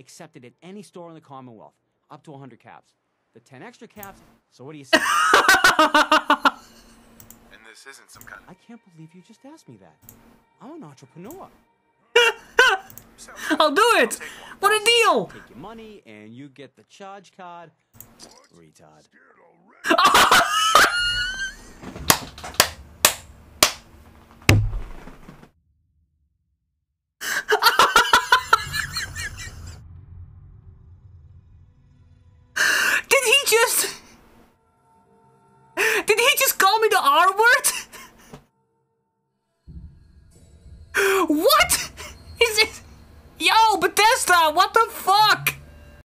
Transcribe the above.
accepted at any store in the Commonwealth, up to 100 caps. The 10 extra caps, so what do you say? And this isn't some kind I can't believe you just asked me that. I'm an entrepreneur. I'll do it. What a deal. Take your money and you get the charge card. Retard. just... Did he just call me the R word? what? Is it... Yo, Bethesda, what the fuck?